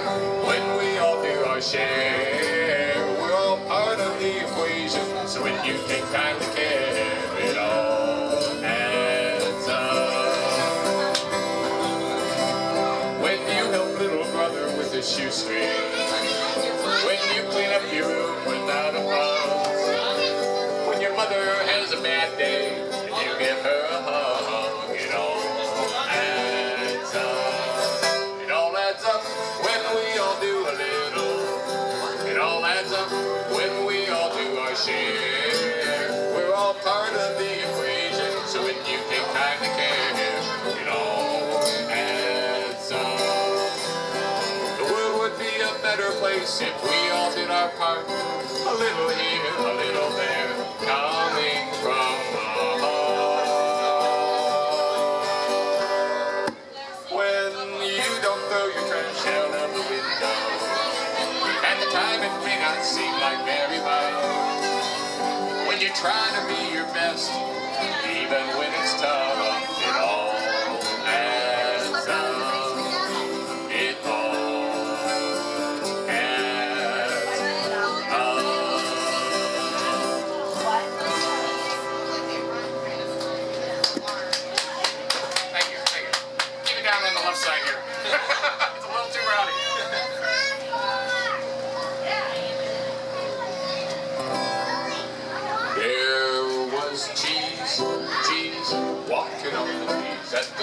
when we all do our share. We're all part of the equation, so when you take time to care, place if we all did our part. A little here, a little there, coming from heart. When you don't throw your trash out of the window, at the time it may not seem like very much. When you try to be your best,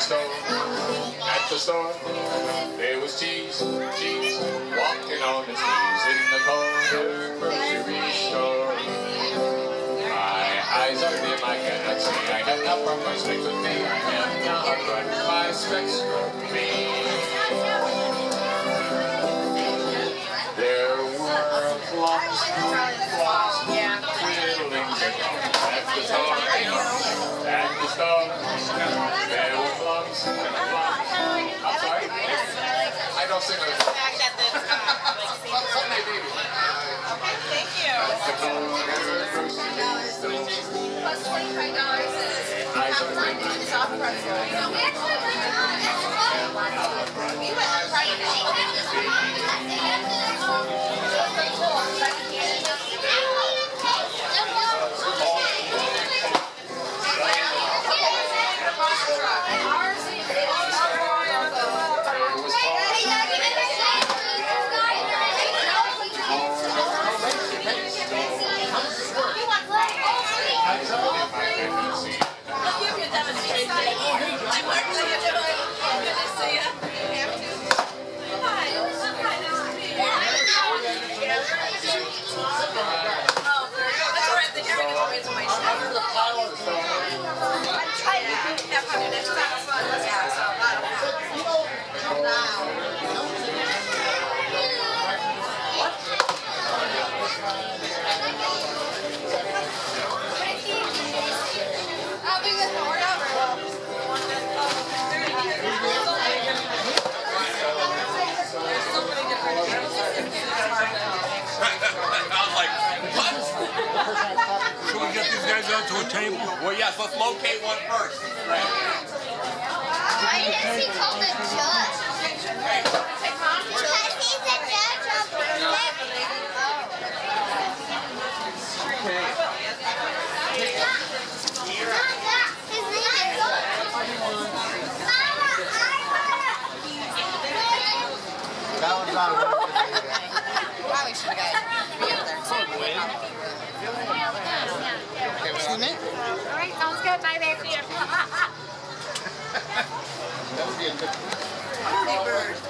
the store, at the store. There was cheese, cheese, walking on the cheese in the corner grocery store. My eyes are dim, I cannot see. I have not brought my specs with me. I have not brought my specs with me. There were flocks, flocks, twiddling at the store, at the store. I don't sing with Someday, baby. The corner grocery store. Plus twenty-five dollars Eyes are dim. soft For you. These to a table? Well, yes, let's locate one first. Why is he called the judge? Because he's a judge of Probably should have got the other. Excuse me? All right, sounds good. Bye, baby. Pretty bird.